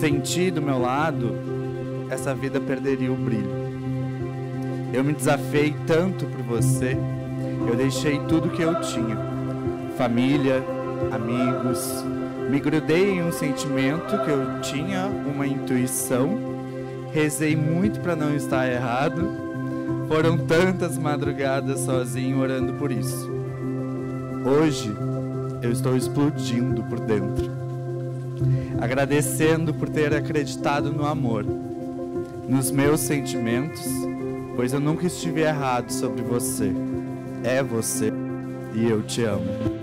Sem ti do meu lado, essa vida perderia o brilho. Eu me desafiei tanto por você, eu deixei tudo que eu tinha: família, amigos. Me grudei em um sentimento que eu tinha, uma intuição. Rezei muito para não estar errado. Foram tantas madrugadas sozinho orando por isso. Hoje eu estou explodindo por dentro. Agradecendo por ter acreditado no amor, nos meus sentimentos, pois eu nunca estive errado sobre você. É você e eu te amo.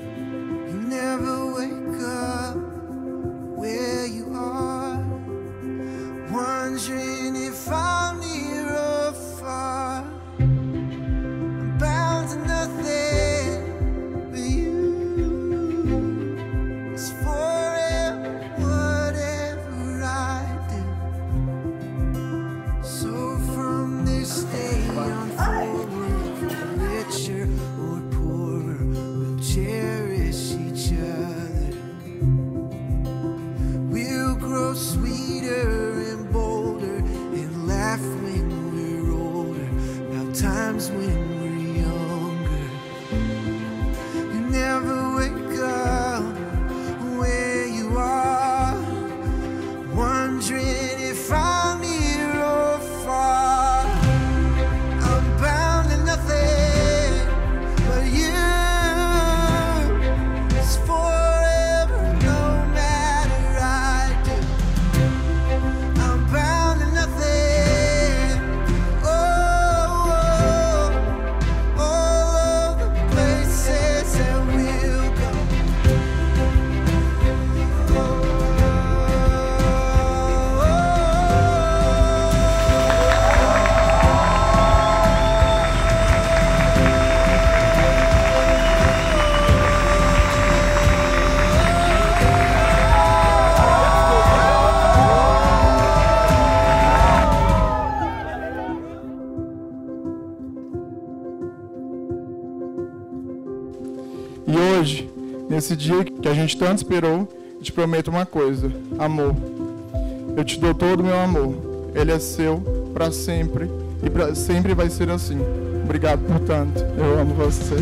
E hoje, nesse dia que a gente tanto esperou, eu te prometo uma coisa: amor. Eu te dou todo o meu amor. Ele é seu para sempre e para sempre vai ser assim. Obrigado por tanto. Eu amo você.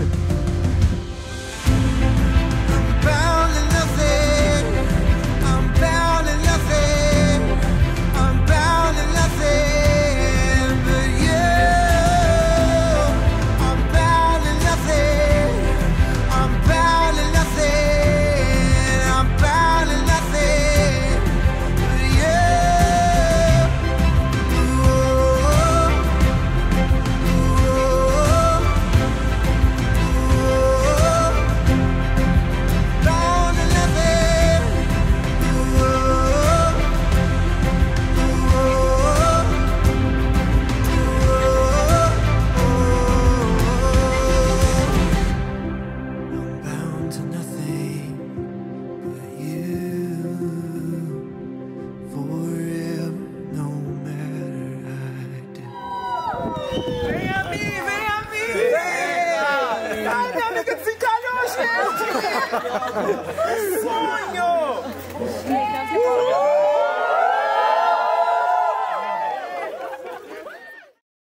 すごいよ。